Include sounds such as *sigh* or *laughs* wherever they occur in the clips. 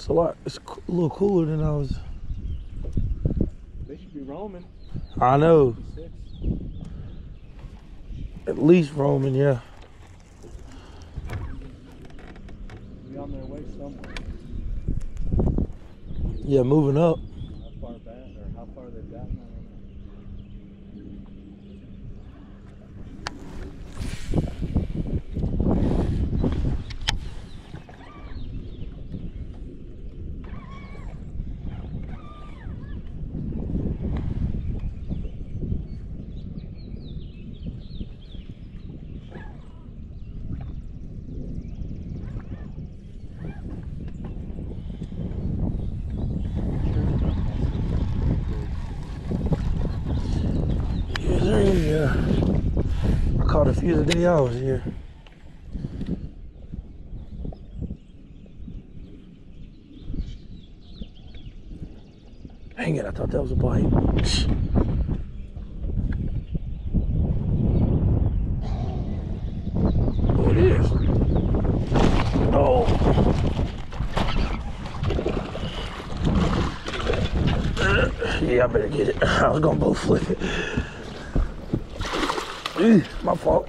It's a lot. It's a little cooler than I was. They should be roaming. I know. At least roaming, yeah. Be on their way somewhere. Yeah, moving up. How far back or how far they've gotten, I don't know. Yeah, there is, yeah. I caught a few the day I was here. It, I thought that was a bite. Oh, it is. Oh. Yeah, I better get it. *laughs* I was gonna both flip it. Ew, my fault.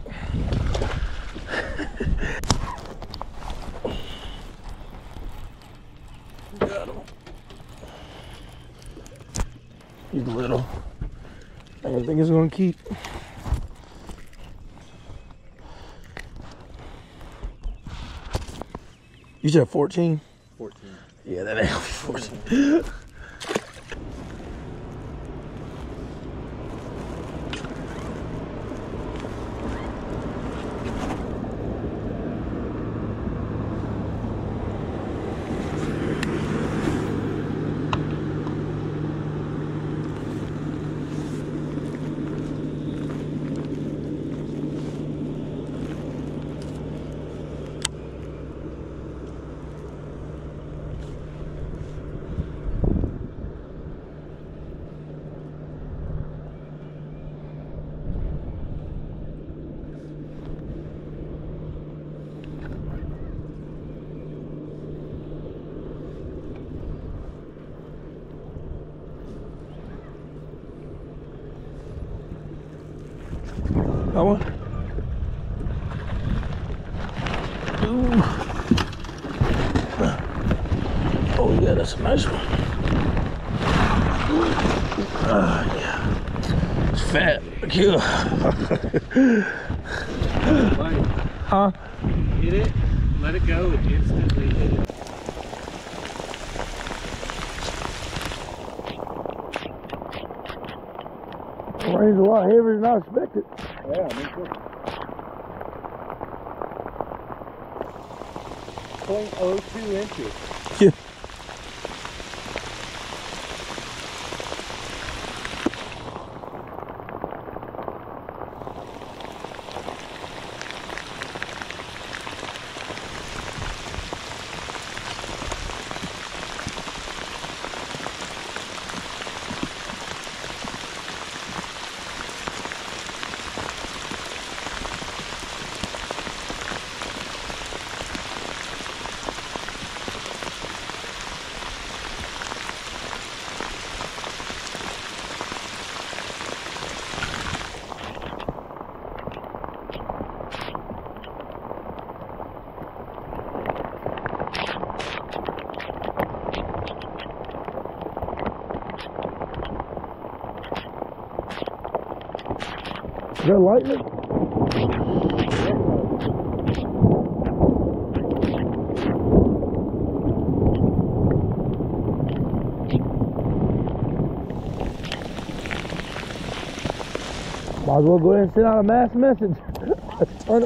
Got *laughs* him. He's little. I don't think it's gonna keep. You said 14? 14. Yeah, that ain't be 14. *laughs* That one? Ooh. Oh yeah, that's a nice one. Ah, yeah. It's fat. Yeah. Bite. *laughs* huh? Hit it, let it go, and instantly hit it. Rain's a lot heavier than I expected. Yeah, me too. Point oh two inches. Yeah. Is that lightning? Might as well go ahead and send out a mass message. *laughs* Turn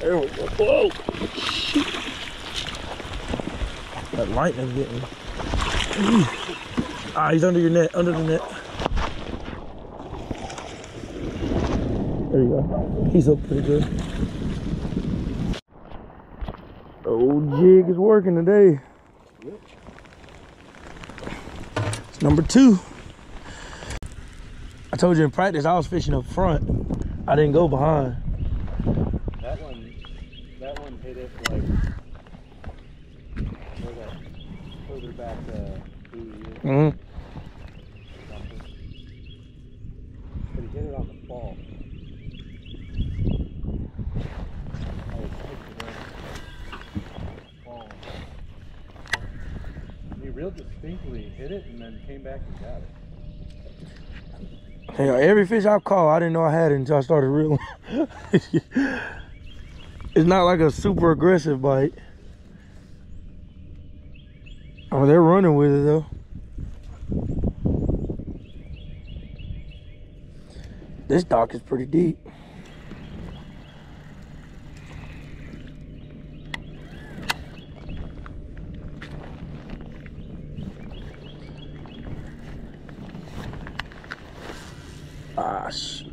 them so. Whoa! Shit. That lightning's getting. Ah, he's under your net, under the net. There you go. He's up pretty good. Old jig is working today. It's number two. I told you in practice I was fishing up front. I didn't go behind. That one hit it like where that further back uh, buoy is hmm. But he hit it on the fall. I it up. He real distinctly hit it and then came back and got it. Hey, every fish I caught, I didn't know I had it until I started reeling. *laughs* it's not like a super aggressive bite. Oh, they're running with it though. This dock is pretty deep. Ah, shit.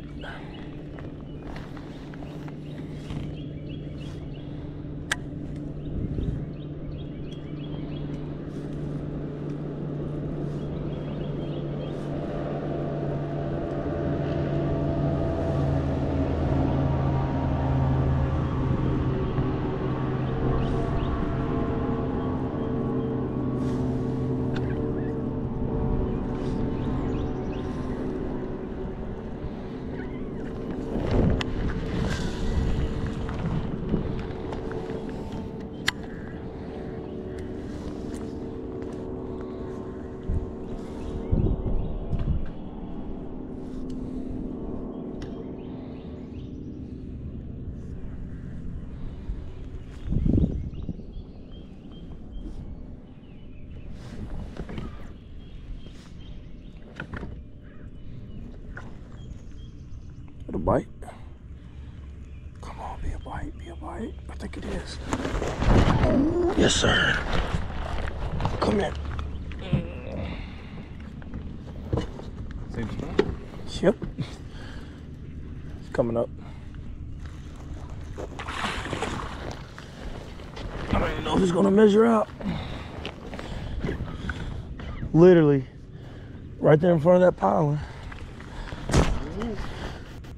It a bite? Come on, be a bite, be a bite. I think it is. Yes, sir. Come here. Same spot. Yep. It's coming up. I don't even know if it's gonna measure out. Literally, right there in front of that piling.